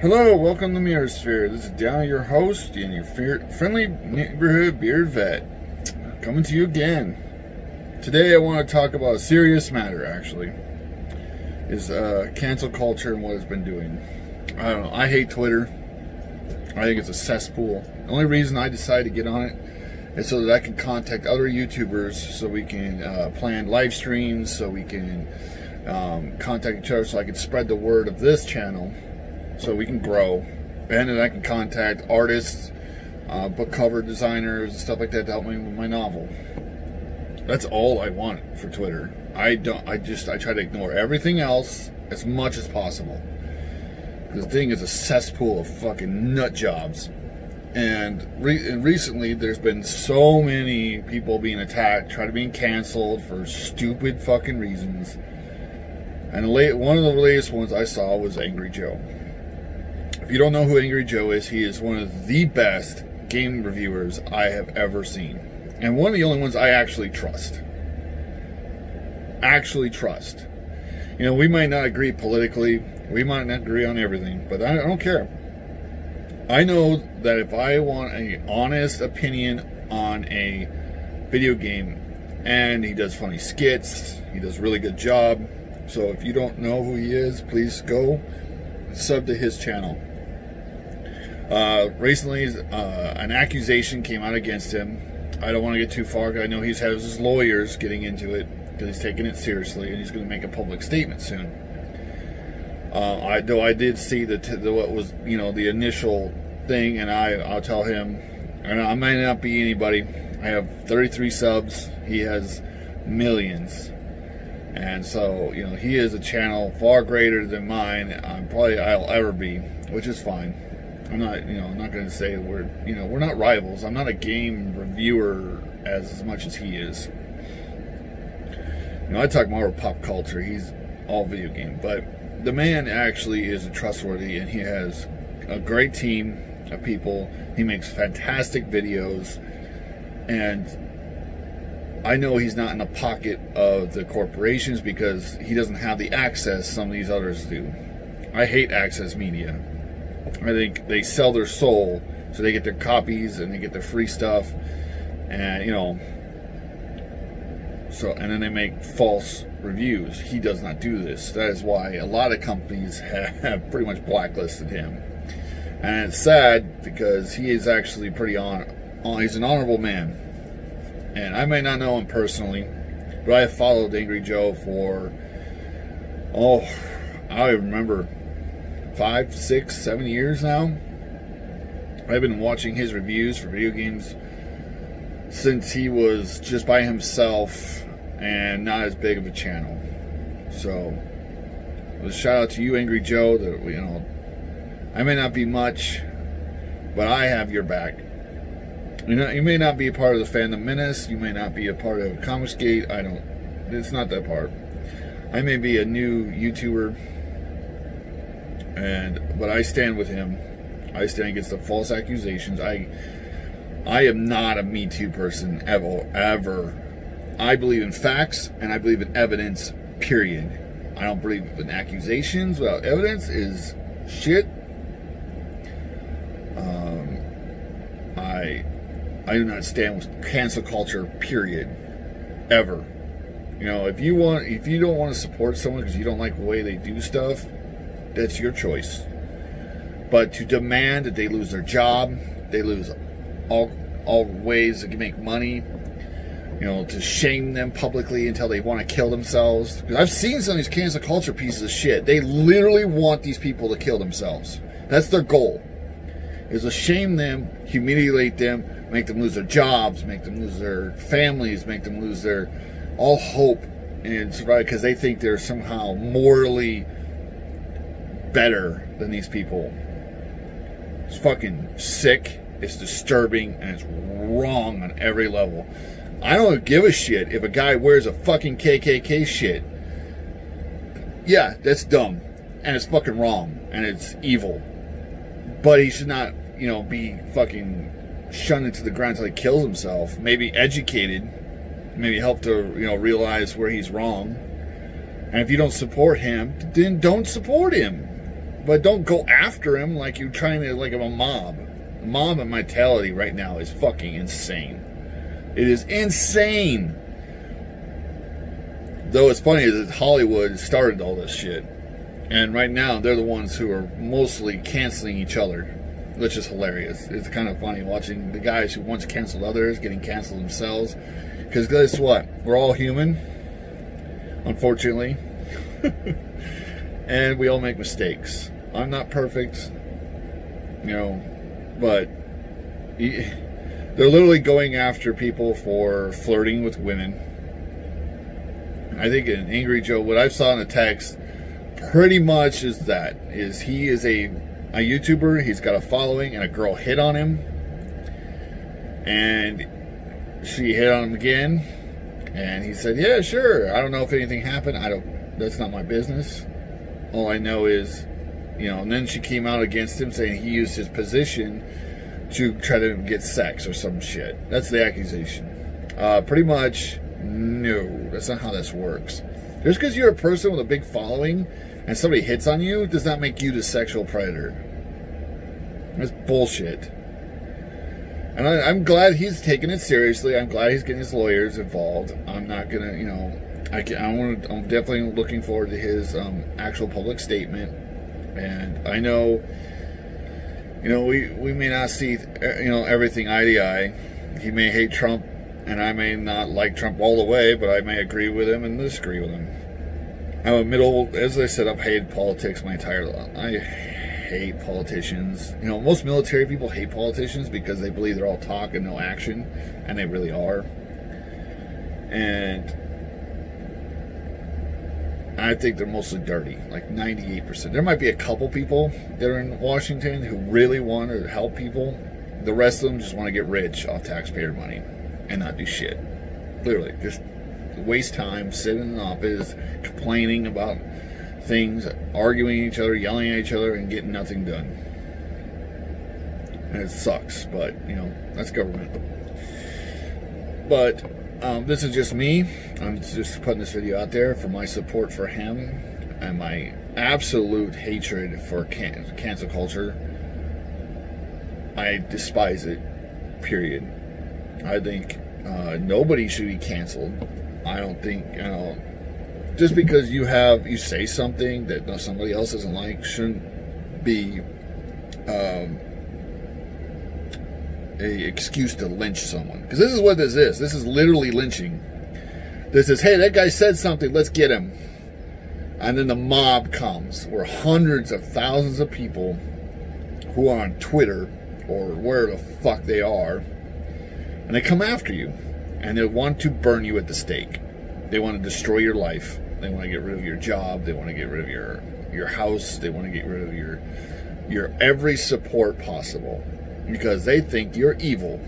Hello, welcome to Myriasphere. This is Down, your host, and your friendly neighborhood beard vet. Coming to you again. Today I want to talk about a serious matter, actually. Is uh, cancel culture and what it's been doing. I don't know. I hate Twitter. I think it's a cesspool. The only reason I decided to get on it is so that I can contact other YouTubers so we can uh, plan live streams, so we can um, contact each other, so I can spread the word of this channel so we can grow. And I can contact artists, uh, book cover designers, and stuff like that to help me with my novel. That's all I want for Twitter. I don't. I just I try to ignore everything else as much as possible. This thing is a cesspool of fucking nut jobs. And, re and recently, there's been so many people being attacked, trying to be canceled for stupid fucking reasons. And late, one of the latest ones I saw was Angry Joe. You don't know who Angry Joe is, he is one of the best game reviewers I have ever seen. And one of the only ones I actually trust. Actually trust. You know, we might not agree politically, we might not agree on everything, but I don't care. I know that if I want an honest opinion on a video game, and he does funny skits, he does a really good job. So if you don't know who he is, please go sub to his channel. Uh, recently, uh, an accusation came out against him. I don't want to get too far. I know he's has his lawyers getting into it because he's taking it seriously and he's going to make a public statement soon. Uh, I though I did see the, the, what was you know the initial thing, and I I'll tell him, and I might not be anybody. I have 33 subs. He has millions, and so you know he is a channel far greater than mine. I'm probably I'll ever be, which is fine. I'm not, you know, I'm not going to say we're, you know, we're not rivals. I'm not a game reviewer as, much as he is. You know, I talk more about pop culture. He's all video game, but the man actually is trustworthy, and he has a great team of people. He makes fantastic videos, and I know he's not in the pocket of the corporations because he doesn't have the access some of these others do. I hate access media. I think they sell their soul so they get their copies and they get their free stuff and you know so and then they make false reviews. He does not do this. That is why a lot of companies have pretty much blacklisted him. And it's sad because he is actually pretty on, he's an honorable man. And i may not know him personally but i have followed angry joe for oh i remember five, six, seven years now. I've been watching his reviews for video games since he was just by himself and not as big of a channel. So, a shout out to you, Angry Joe. That you know, I may not be much, but I have your back. You know, you may not be a part of the fandom menace. You may not be a part of Comicsgate. I don't. It's not that part. I may be a new YouTuber and but I stand with him. I stand against the false accusations. I I am not a Me Too person ever ever. I believe in facts and I believe in evidence. Period. I don't believe in accusations without evidence is shit. Um, I I do not stand with cancel culture. Period. Ever. You know, if you want, if you don't want to support someone because you don't like the way they do stuff, that's your choice. But to demand that they lose their job, they lose all all ways to make money, you know, to shame them publicly until they want to kill themselves. Because I've seen some of these cancel culture pieces of shit. They literally want these people to kill themselves. That's their goal. Is to shame them, humiliate them, make them lose their jobs, make them lose their families, make them lose their all hope and survive because they think they're somehow morally better than these people. It's fucking sick, it's disturbing, and it's wrong on every level. I don't give a shit if a guy wears a fucking KKK shit. Yeah, that's dumb. And it's fucking wrong. And it's evil. But he should not, you know, be fucking shunned into the ground until he kills himself. Maybe educated. Maybe help to, you know, realize where he's wrong. And if you don't support him, then don't support him. But don't go after him like you're trying to like I'm a mob. Mob mentality right now is fucking insane. It is insane. Though it's funny that Hollywood started all this shit. And right now, they're the ones who are mostly canceling each other, which is hilarious. It's kind of funny watching the guys who once canceled others getting canceled themselves. Because guess what? We're all human, unfortunately. and we all make mistakes. I'm not perfect, you know, but they're literally going after people for flirting with women. I think an Angry Joe, what I saw in the text, pretty much is that is he is a a YouTuber. He's got a following, and a girl hit on him, and she hit on him again, and he said, "Yeah, sure. I don't know if anything happened. I don't. That's not my business. All I know is, you know." And then she came out against him, saying he used his position to try to get sex or some shit. That's the accusation. Uh, pretty much, no. That's not how this works. Just because you're a person with a big following and somebody hits on you does not make you the sexual predator. That's bullshit. And I, am glad he's taking it seriously. I'm glad he's getting his lawyers involved. I'm not gonna, you know, I can, I want to. I'm definitely looking forward to his um, actual public statement. And I know, you know, we we may not see, you know, everything eye to eye. He may hate Trump, and I may not like Trump all the way, but I may agree with him and disagree with him. I'm a middle, as I said, I've hated politics my entire life. I hate politicians. You know, most military people hate politicians because they believe they're all talk and no action, and they really are. And I think they're mostly dirty, like 98%. There might be a couple people that are in Washington who really want to help people. The rest of them just want to get rich off taxpayer money and not do shit. Literally, just waste time, sitting in the office, complaining about things, arguing each other, yelling at each other, and getting nothing done. And it sucks, but you know that's government. But um, this is just me. I'm just putting this video out there for my support for him and my absolute hatred for can- cancel culture. I despise it. Period. I think uh, nobody should be canceled. I don't think you know just because you have you say something that somebody else doesn't like shouldn't be um, a excuse to lynch someone because this is what this is. This is literally lynching. This is hey that guy said something, let's get him. And then the mob comes, where hundreds of thousands of people who are on Twitter or where the fuck they are, and they come after you and they want to burn you at the stake. They want to destroy your life. They want to get rid of your job. They want to get rid of your your house. They want to get rid of your your every support possible because they think you're evil.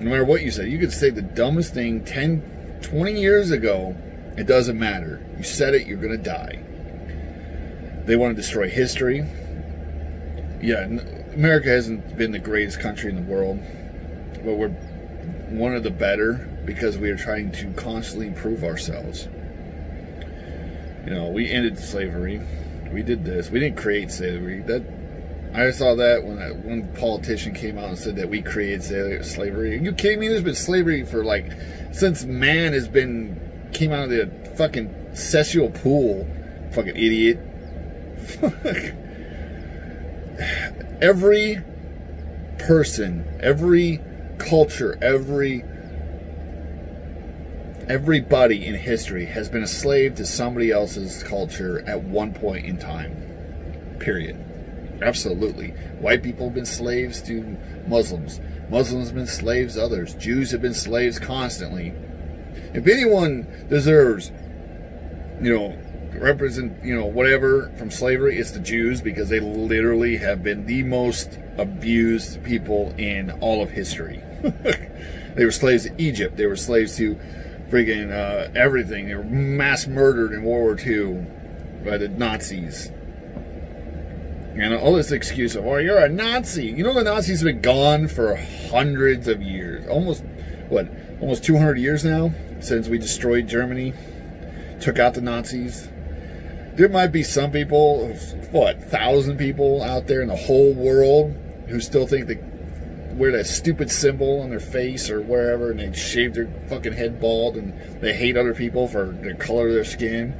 No matter what you say, you could say the dumbest thing 10, 20 years ago. It doesn't matter. You said it, you're going to die. They want to destroy history. Yeah, America hasn't been the greatest country in the world, but we're one of the better because we are trying to constantly improve ourselves. You know, we ended slavery. We did this. We didn't create slavery. That I saw that when that one politician came out and said that we created slavery. Are you kidding me? There's been slavery for like since man has been came out of the fucking sexual pool. Fucking idiot. Fuck. Every person, every culture, every everybody in history has been a slave to somebody else's culture at one point in time. Period. Absolutely. White people have been slaves to Muslims. Muslims have been slaves to others. Jews have been slaves constantly. If anyone deserves, you know, represent, you know, whatever from slavery, it's the Jews because they literally have been the most abused people in all of history. they were slaves to Egypt. They were slaves to friggin' uh, everything. They were mass murdered in World War II by the Nazis. And all this excuse of, oh, you're a Nazi. You know, the Nazis have been gone for hundreds of years. Almost, what, almost 200 years now since we destroyed Germany, took out the Nazis. there might be some people, what, thousand people out there in the whole world who still think they wear that stupid symbol on their face or wherever and they shave their fucking head bald and they hate other people for the color of their skin.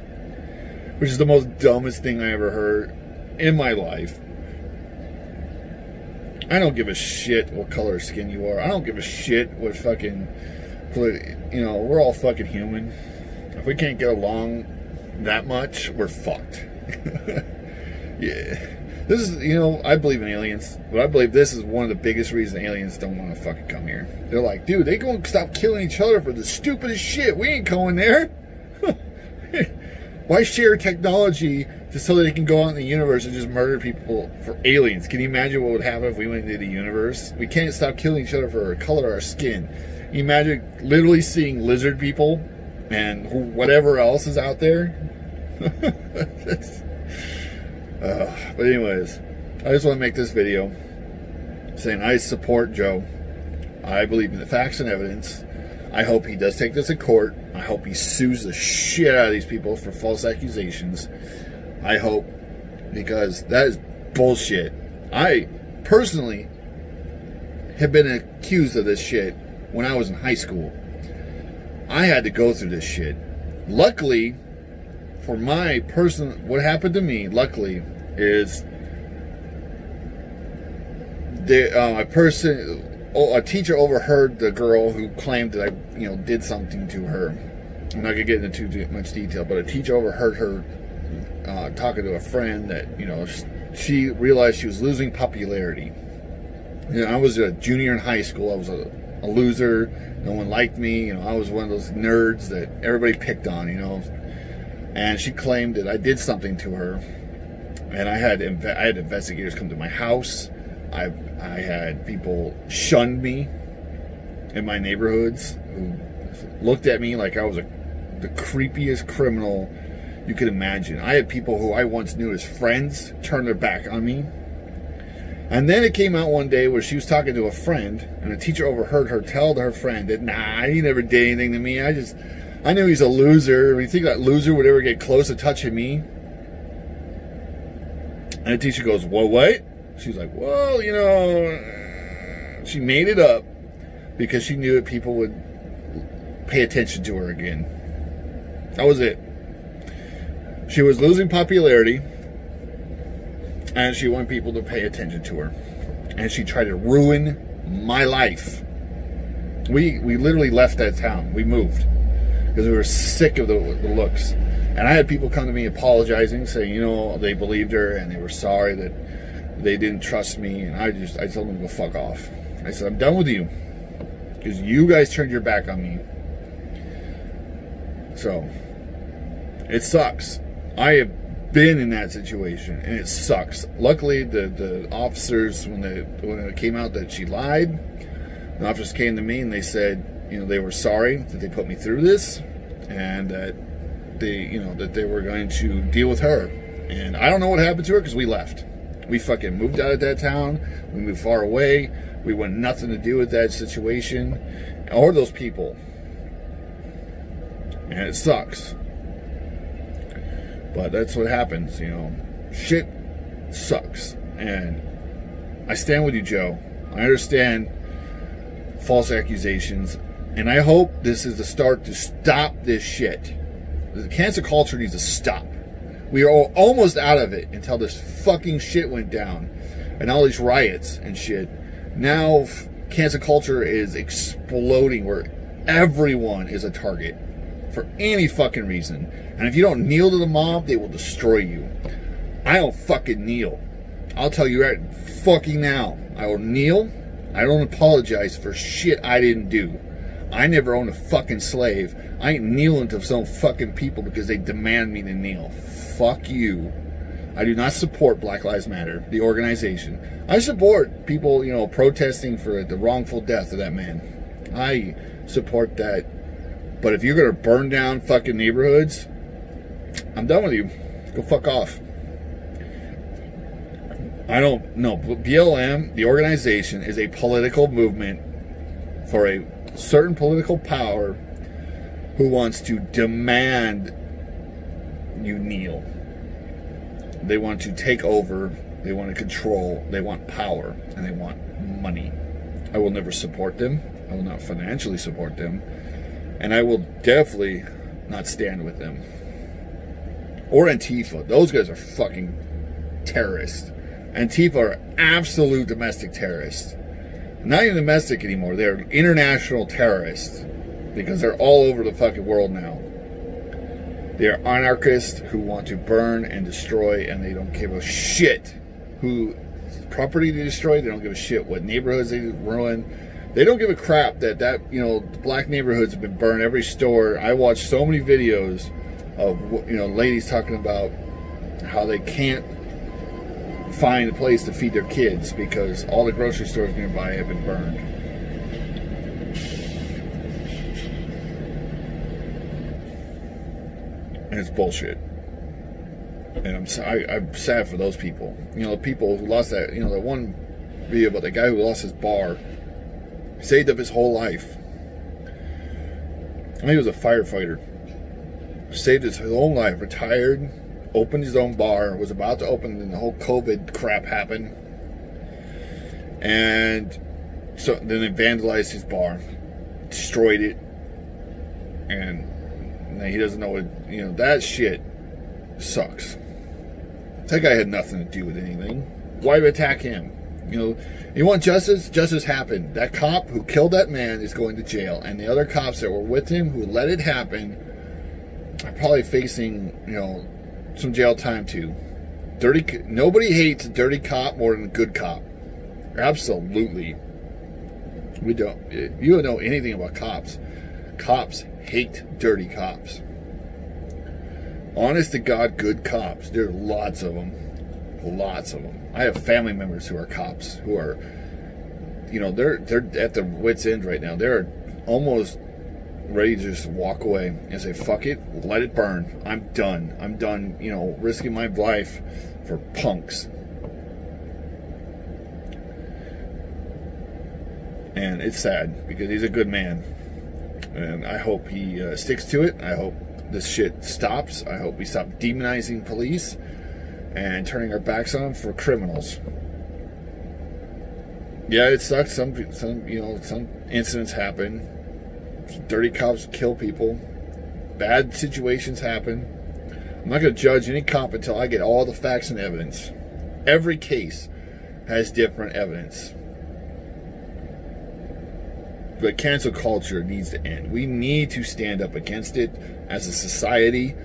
Which is the most dumbest thing I ever heard in my life. I don't give a shit what color skin you are. I don't give a shit what fucking, you know, we're all fucking human. If we can't get along that much, we're fucked. yeah. This is, you know, I believe in aliens, but I believe this is one of the biggest reasons aliens don't want to fucking come here. They're like, dude, they gonna stop killing each other for the stupidest shit. We ain't going there. Why share technology just so that they can go out in the universe and just murder people for aliens? Can you imagine what would happen if we went into the universe? We can't stop killing each other for the color of our skin. You imagine literally seeing lizard people and whatever else is out there. uh, but anyways, I just want to make this video saying I support Joe. I believe in the facts and evidence. I hope he does take this to court. I hope he sues the shit out of these people for false accusations. I hope because that is bullshit. I personally have been accused of this shit when I was in high school. I had to go through this shit. Luckily, for my person, what happened to me, luckily, is the uh, a person, a teacher overheard the girl who claimed that I, you know, did something to her. I'm not gonna get into too much detail, but a teacher overheard her uh, talking to a friend that you know she realized she was losing popularity. You know, I was a junior in high school. I was a, a loser no one liked me. You know, I was one of those nerds that everybody picked on. You know, and she claimed that I did something to her, and I had I had investigators come to my house. I I had people shun me in my neighborhoods who looked at me like I was a, the creepiest criminal you could imagine. I had people who I once knew as friends turn their back on me and then it came out one day where she was talking to a friend, and a teacher overheard her tell her friend that, nah, he never did anything to me. I just, I knew he's a loser. You think that loser would ever get close to touching me? And the teacher goes, well, what? She's like, well, you know, she made it up because she knew that people would pay attention to her again. That was it. She was losing popularity and she wanted people to pay attention to her. And she tried to ruin my life. We we literally left that town. We moved because we were sick of the, the looks. And I had people come to me apologizing, saying, you know, they believed her and they were sorry that they didn't trust me. And I just I told them to go fuck off. I said, I'm done with you because you guys turned your back on me. So it sucks. I have been in that situation, and it sucks. Luckily, the, the officers, when they when it came out that she lied, the officers came to me and they said, you know, they were sorry that they put me through this, and that they, you know, that they were going to deal with her. And I don't know what happened to her because we left. We fucking moved out of that town. We moved far away. We want nothing to do with that situation or those people. And it sucks. But that's what happens, you know. Shit sucks. And I stand with you, Joe. I understand false accusations. And I hope this is the start to stop this shit. The cancer culture needs to stop. We are almost out of it until this fucking shit went down. And all these riots and shit. Now, cancer culture is exploding where everyone is a target for any fucking reason. And if you don't kneel to the mob, they will destroy you. I don't fucking kneel. I'll tell you right fucking now. I will kneel. I don't apologize for shit I didn't do. I never owned a fucking slave. I ain't kneeling to some fucking people because they demand me to kneel. Fuck you. I do not support Black Lives Matter, the organization. I support people, you know, protesting for the wrongful death of that man. I support that but if you're going to burn down fucking neighborhoods, I'm done with you. Go fuck off. I don't know. BLM, the organization, is a political movement for a certain political power who wants to demand you kneel. they want to take over, they want to control, they want power, and they want money. I will never support them. I will not financially support them. And I will definitely not stand with them. Or Antifa. Those guys are fucking terrorists. Antifa are absolute domestic terrorists. Not even domestic anymore. They're international terrorists. Because they're all over the fucking world now. They are anarchists who want to burn and destroy, and they don't give a shit who property they destroy. They don't give a shit what neighborhoods they ruin. They don't give a crap that that you know black neighborhoods have been burned. Every store. I watch so many videos of you know ladies talking about how they can't find a place to feed their kids because all the grocery stores nearby have been burned. And it's bullshit. And I'm I, I'm sad for those people. You know, the people who lost that. You know, that one video about the guy who lost his bar, saved up his whole life. I think he was a firefighter. Saved his whole life, retired, opened his own bar, was about to open, and the whole COVID crap happened. And so then they vandalized his bar, destroyed it, and he doesn't know what you know. That shit sucks. That guy had nothing to do with anything. Why attack him? You know, you want justice? Justice happened. That cop who killed that man is going to jail, and the other cops that were with him who let it happen are probably facing, you know, some jail time too. Dirty. Nobody hates a dirty cop more than a good cop. Absolutely. We don't. You don't know anything about cops. Cops hate dirty cops. Honest to God, good cops. There are lots of them. Lots of them. I have family members who are cops who are, you know, they're they're at the wits end right now. They're almost ready to just walk away and say, "Fuck it, let it burn. I'm done. I'm done. You know, risking my life for punks." And it's sad because he's a good man, and I hope he uh, sticks to it. I hope this shit stops. I hope we stop demonizing police and turning our backs on them for criminals. Yeah, it sucks. Some, some, you know, some incidents happen. Dirty cops kill people. Bad situations happen. I'm not going to judge any cop until I get all the facts and evidence. Every case has different evidence. But cancel culture needs to end. We need to stand up against it as a society.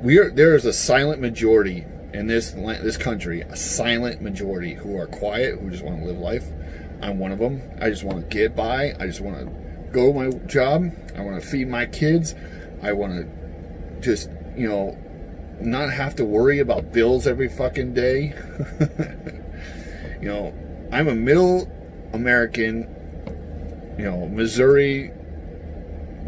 We are there is a silent majority in this this country, a silent majority who are quiet, who just want to live life. I'm one of them. I just want to get by. I just want to go to my job. I want to feed my kids. I want to just, you know, not have to worry about bills every fucking day. you know, I'm a middle American you know, Missouri.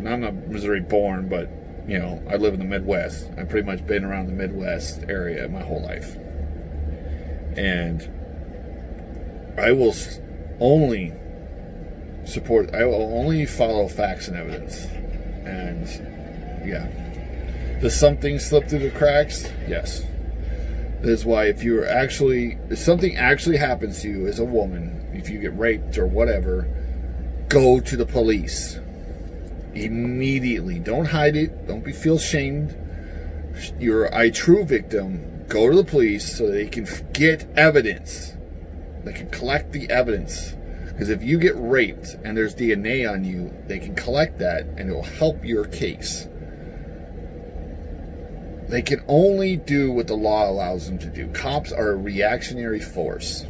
I'm not Missouri born, but you know, I live in the Midwest. I've pretty much been around the Midwest area my whole life, and I will only support. I will only follow facts and evidence, and yeah. Does something slip through the cracks? Yes. That is why if you're actually if something actually happens to you as a woman, if you get raped or whatever, go to the police immediately. Don't hide it. Don't be feel shamed. You're a true victim. Go to the police so they can get evidence. They can collect the evidence. Because if you get raped and there's DNA on you, they can collect that and it will help your case. They can only do what the law allows them to do. Cops are a reactionary force.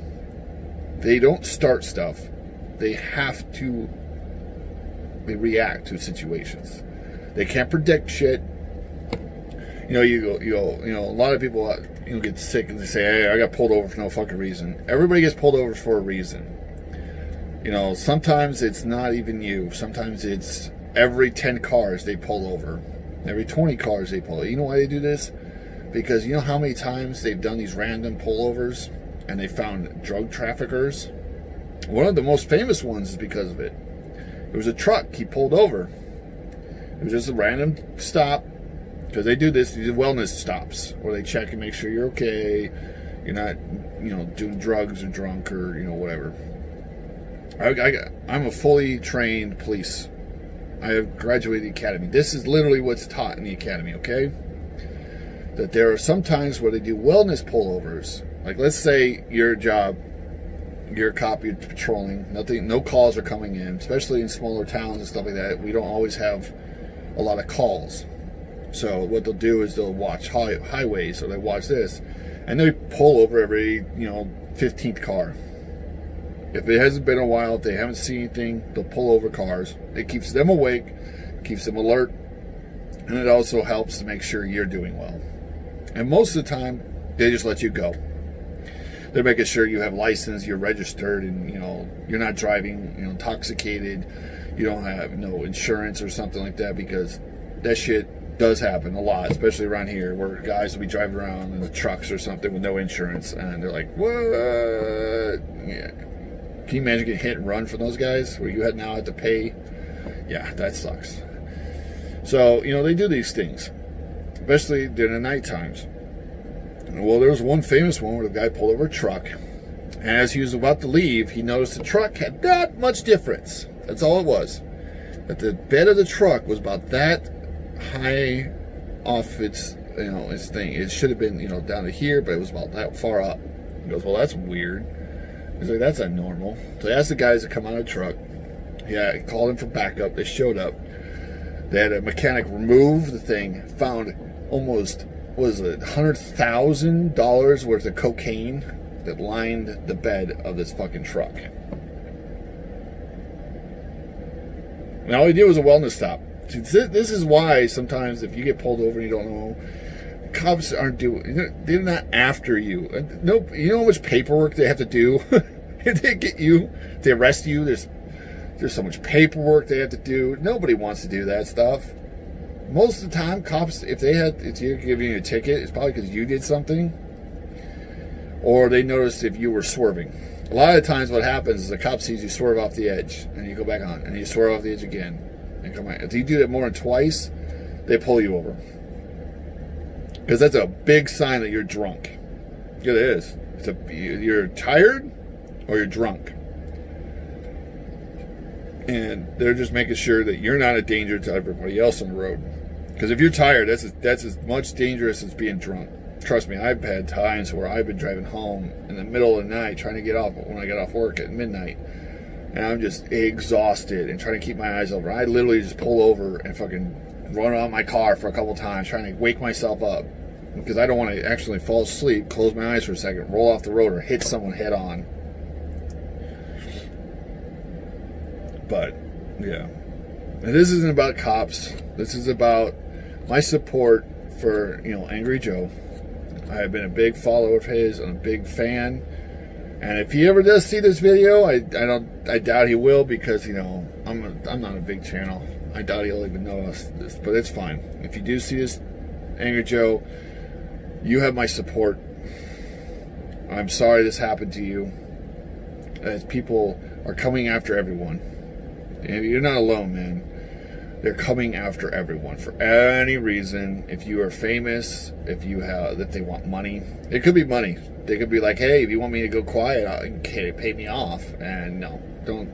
They don't start stuff, they have to they react to situations. They can't predict shit. You know, you you you know, a lot of people uh, you know get sick and they say, "Hey, I got pulled over for no fucking reason." Everybody gets pulled over for a reason. You know, sometimes it's not even you. Sometimes it's every 10 cars they pull over. Every 20 cars they pull. You know why they do this? Because you know how many times they've done these random pullovers and they found drug traffickers? One of the most famous ones is because of it. It was a truck he pulled over. It was just a random stop. because they do this these wellness stops where they check and make sure you're okay you're not you know doing drugs or drunk or you know whatever I, i'm a fully trained police i have graduated the academy this is literally what's taught in the academy okay that there are some times where they do wellness pullovers like let's say your job you're cop patrolling nothing no calls are coming in especially in smaller towns and stuff like that we don't always have a lot of calls so what they'll do is they'll watch high, highways, or they watch this, and they pull over every you know 15th car. If it hasn't been a while, if they haven't seen anything, they'll pull over cars. It keeps them awake, keeps them alert, and it also helps to make sure you're doing well. And most of the time, they just let you go. They're making sure you have license, you're registered, and you know you're not driving, you know, intoxicated. You don't have no insurance or something like that because that shit does happen a lot, especially around here, where guys will be driving around in the trucks or something with no insurance, and they're like, "What?" Yeah. Can you imagine getting hit and run from those guys, where you had now have to pay? Yeah, that sucks. So you know they do these things, especially during the night times. Well, there was one famous one where the guy pulled over a truck, and as he was about to leave, he noticed the truck had that much difference. That's all it was. That the bed of the truck was about that high off its you know its thing. It should have been you know down to here, but it was about that far up. He goes, well, that's weird. He's like, that's not normal. So he asked the guys to come out of the truck. Yeah, called him for backup. They showed up. They had a mechanic remove the thing. Found almost was it hundred thousand dollars worth of cocaine that lined the bed of this fucking truck. And all he did was a wellness stop. This is why sometimes if you get pulled over and you don't know, cops aren't doing. They're not after you. Uh, nope. You know how much paperwork they have to do if they get you to arrest you. There's there's so much paperwork they have to do. Nobody wants to do that stuff. Most of the time, cops, if they had, if you're giving you a ticket, it's probably because you did something, or they noticed if you were swerving. A lot of times, what happens is the cop sees you swerve off the edge, and you go back on, and you swerve off the edge again, and come back. If you do that more than twice, they pull you over. Because that's a big sign that you're drunk. It is. It's a, you're tired or you're drunk. And they're just making sure that you're not a danger to everybody else on the road. Because if you're tired, that's as, that's as much dangerous as being drunk. Trust me, I've had times where I've been driving home in the middle of the night trying to get off when I got off work at midnight and I'm just exhausted and trying to keep my eyes open. I literally just pull over and fucking run out my car for a couple times, trying to wake myself up because I don't want to actually fall asleep, close my eyes for a second, roll off the road, or hit someone head on. But yeah, and this isn't about cops. This is about my support for you know Angry Joe. I have been a big follower of his and a big fan and if he ever does see this video, I, I don't I doubt he will because you know I'm a, I'm not a big channel. I doubt he'll even know us this, but it's fine. If you do see this, Angry Joe, you have my support. I'm sorry this happened to you. As people are coming after everyone, you're not alone, man. They're coming after everyone for any reason. If you are famous, if you have, that they want money, it could be money. They could be like, hey, if you want me to go quiet, okay, pay me off. And no, don't.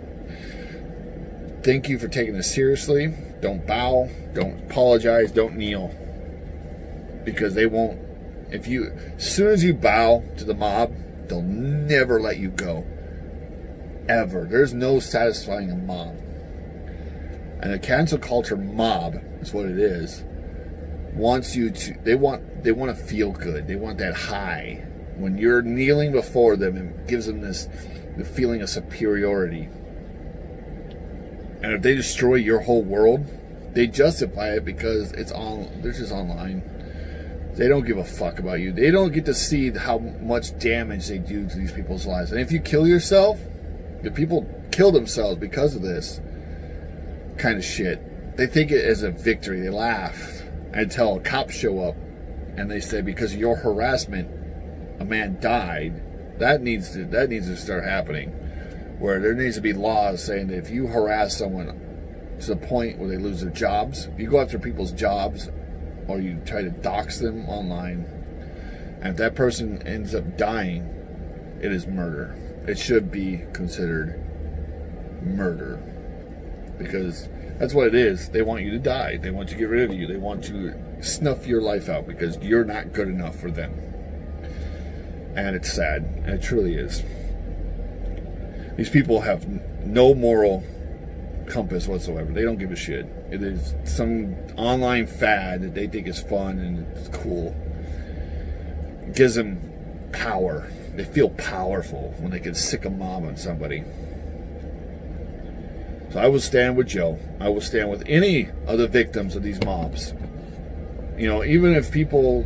Thank you for taking this seriously. Don't bow. Don't apologize. Don't kneel. Because they won't. If you, as soon as you bow to the mob, they'll never let you go. Ever. There's no satisfying a mob. And a cancel culture mob is what it is. Wants you to they want they want to feel good. They want that high. When you're kneeling before them it gives them this the feeling of superiority. And if they destroy your whole world, they justify it because it's on they're just online. They don't give a fuck about you. They don't get to see how much damage they do to these people's lives. And if you kill yourself, if people kill themselves because of this, kind of shit. They think it as a victory. They laugh until cops show up and they say because of your harassment, a man died. That needs to that needs to start happening, where there needs to be laws saying that if you harass someone to the point where they lose their jobs, if you go after people's jobs or you try to dox them online, and if that person ends up dying, it is murder. It should be considered murder because that's what it is. They want you to die. They want to get rid of you. They want to snuff your life out because you're not good enough for them. And it's sad. And it truly is. These people have no moral compass whatsoever. They don't give a shit. It is some online fad that they think is fun and it's cool. It gives them power. They feel powerful when they can sick a mom on somebody. So I will stand with Joe. I will stand with any of the victims of these mobs. You know, even if people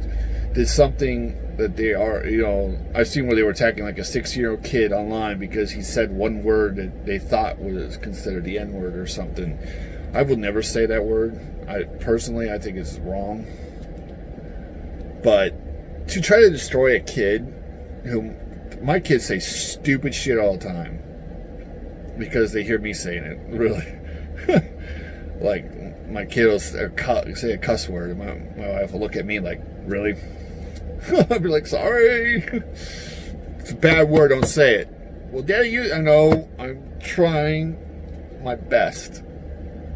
did something that they are, you know, I've seen where they were attacking like a six-year-old kid online because he said one word that they thought was considered the N-word or something. I would never say that word. I personally, I think it's wrong. But to try to destroy a kid, who my kids say stupid shit all the time because they hear me saying it. Really, like my kid will say a cuss word, my, my wife will look at me like, really? I'll be like, sorry. it's a bad word, don't say it. Well, Daddy, you, I know, I'm trying my best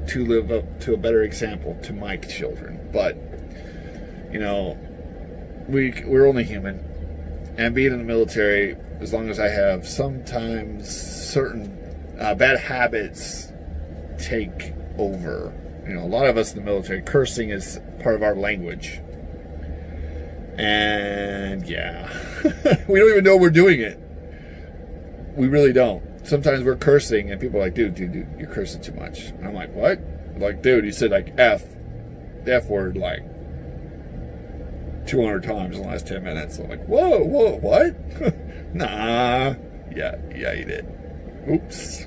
to live up to a better example to my children. But, you know, we, we're only human. And being in the military, as long as I have sometimes certain uh, bad habits take over. You know, a lot of us in the military, cursing is part of our language. And yeah, we don't even know we're doing it. We really don't. Sometimes we're cursing and people are like, dude, dude, dude, you're cursing too much. And I'm like, what? Like, dude, you said like F, the F word like 200 times in the last 10 minutes. I'm like, whoa, whoa, what? nah. Yeah, yeah, you did. Oops.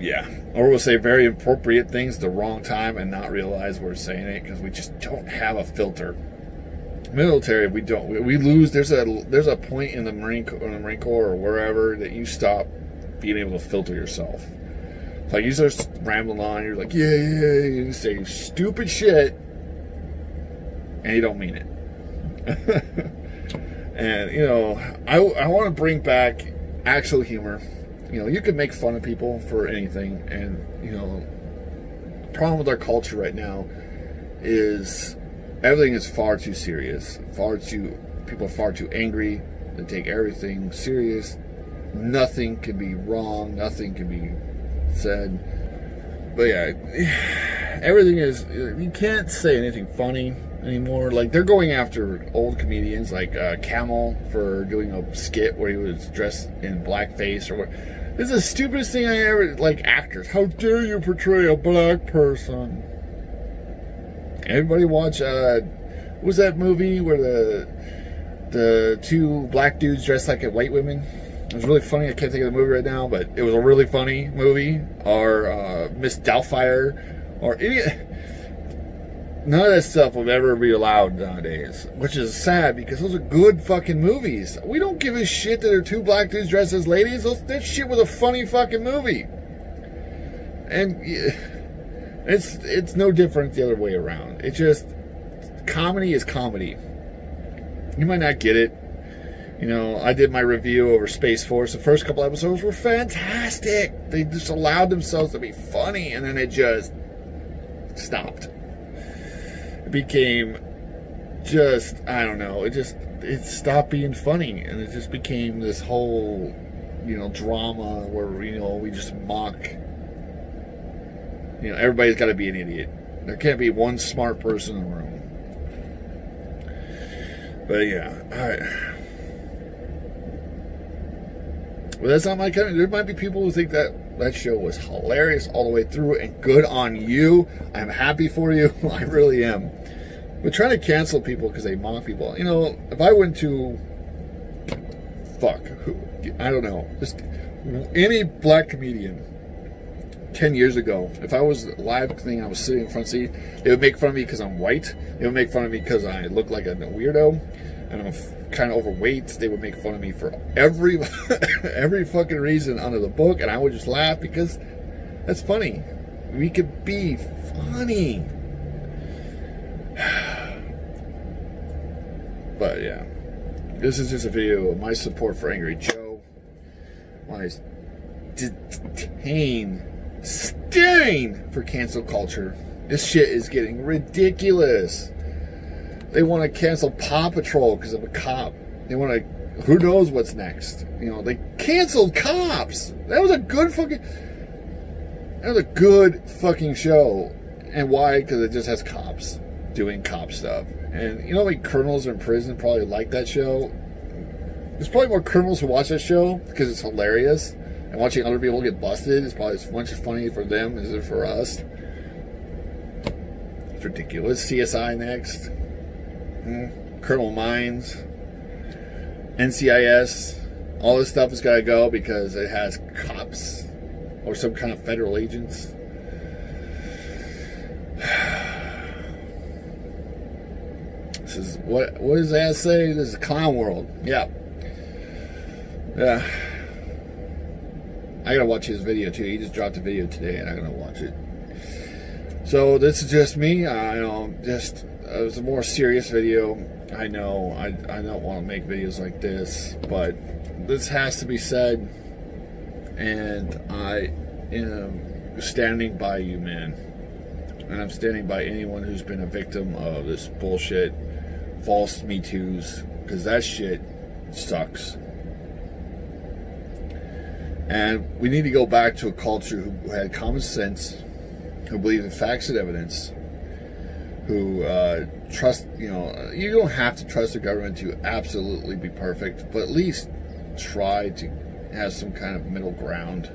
Yeah. Or we'll say very appropriate things the wrong time and not realize we're saying it because we just don't have a filter. Military, we don't. We, lose. There's a there's a point in the Marine in the Marine Corps or wherever that you stop being able to filter yourself. Like you start rambling on, you're like, yeah, yeah, yeah, you say stupid shit, and you don't mean it. and you know, I I want to bring back actual humor you know, you can make fun of people for anything, and you know, problem with our culture right now is everything is far too serious, far too people are far too angry. They take everything serious. Nothing can be wrong. Nothing can be said. But yeah, everything is. You can't say anything funny anymore. Like they're going after old comedians like uh, Kimmel for doing a skit where he was dressed in blackface or what. This is the stupidest thing I ever like. Actors, how dare you portray a black person? Everybody watch. Uh, was that movie where the the two black dudes dressed like a white women? It was really funny. I can't think of the movie right now, but it was a really funny movie. Or uh, Miss Doubtfire, or any None of that stuff will ever be allowed nowadays, which is sad because those are good fucking movies. We don't give a shit that there are two black dudes dressed as ladies. Those, that shit was a funny fucking movie. And it's it's no different the other way around. It's just comedy is comedy. You might not get it. You know, I did my review over Space Force. The first couple episodes were fantastic. They just allowed themselves to be funny, and then it just stopped it became just I don't know. It just it stopped being funny, and it just became this whole you know drama where you know we just mock. You know, everybody's got to be an idiot. There can't be one smart person in the room. But yeah, all right. Well, that's not my kind. There might be people who think that that show was hilarious all the way through and good on you. I'm happy for you. I really am. But trying to cancel people because they mock people. You know, if I went to. Fuck. who, I don't know. Just any black comedian 10 years ago, if I was live thing, I was sitting in front seat, they would make fun of me because I'm white. They would make fun of me because I look like a weirdo and I'm kind of overweight. They would make fun of me for every every fucking reason under the book, and I would just laugh because that's funny. We could be funny. but yeah, this is just a video of my support for Angry Joe. My detain, stain for cancel culture. This shit is getting ridiculous. They want to cancel Paw Patrol because of a cop. They want to. Who knows what's next? You know, they canceled Cops. That was a good fucking. That was a good fucking show. And why? Because it just has cops doing cop stuff. And you know, like criminals in prison probably like that show. There's probably more criminals who watch that show because it's hilarious. And watching other people get busted is probably as much as funny for them as it for us. It's ridiculous. CSI next. Hmm. Criminal Minds. NCIS. All this stuff has got to go because it has cops or some kind of federal agents. This is what what does that say? This is a clown world. Yeah. Yeah. I gotta watch his video too. He just dropped a video today, and I'm gonna watch it. So this is just me. I know, just uh, it was a more serious video. I know I I don't want to make videos like this, but this has to be said, and I am standing by you, man. And I'm standing by anyone who's been a victim of this bullshit, false Me Too's, because that shit sucks. And we need to go back to a culture who had common sense, who believe in facts and evidence, who uh, trust, you know, you don't have to trust the government to absolutely be perfect, but at least try to have some kind of middle ground.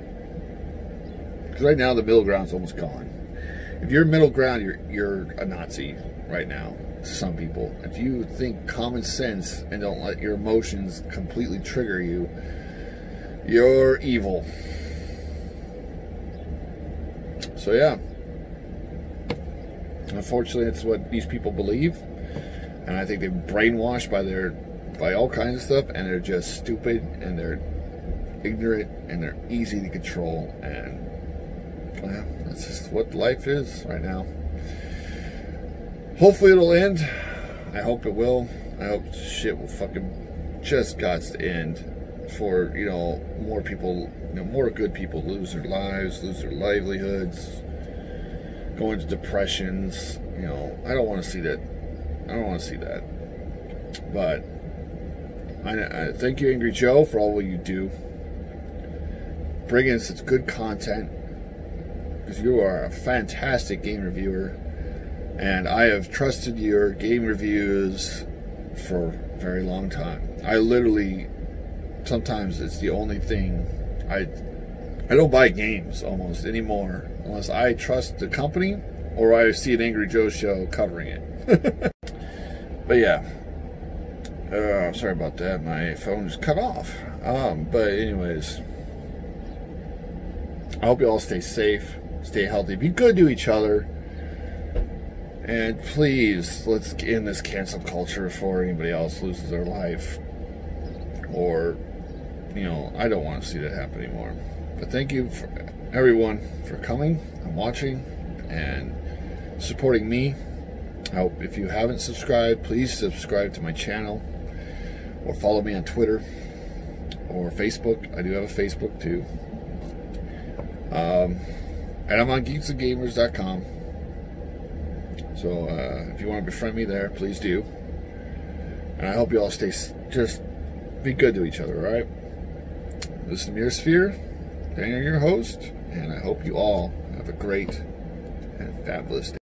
Because right now the middle ground's almost gone. If you're middle ground, you're you're a Nazi right now to some people. If you think common sense and don't let your emotions completely trigger you, you're evil. So yeah. Unfortunately, it's what these people believe, and I think they're brainwashed by their by all kinds of stuff, and they're just stupid and they're ignorant and they're easy to control, and yeah, that's just what life is right now. Hopefully, it'll end. I hope it will. I hope shit will fucking just got to end for you know more people, you know, more good people lose their lives, lose their livelihoods, go into depressions. You know, I don't want to see that. I don't want to see that. But I, I thank you, Angry Joe, for all what you do. Bringing such good content because you are a fantastic game reviewer, and I have trusted your game reviews for a very long time. I literally sometimes it's the only thing I I don't buy games almost anymore unless I trust the company or I see an Angry Joe show covering it. but yeah, uh, sorry about that. My phone just cut off. Um, but anyways, I hope you all stay safe, stay healthy, be good to each other. And please, let's end this cancel culture before anybody else loses their life or you know, I don't want to see that happen anymore. But thank you for everyone for coming and watching and supporting me. I hope if you haven't subscribed, please subscribe to my channel or follow me on Twitter or Facebook. I do have a Facebook too. Um, and I'm on geeksandgamers.com. So uh, if you want to befriend me there, please do. And I hope you all stay, just be good to each other, all right? This is Myriasphere, Daniel, your host, and I hope you all have a great and fabulous day.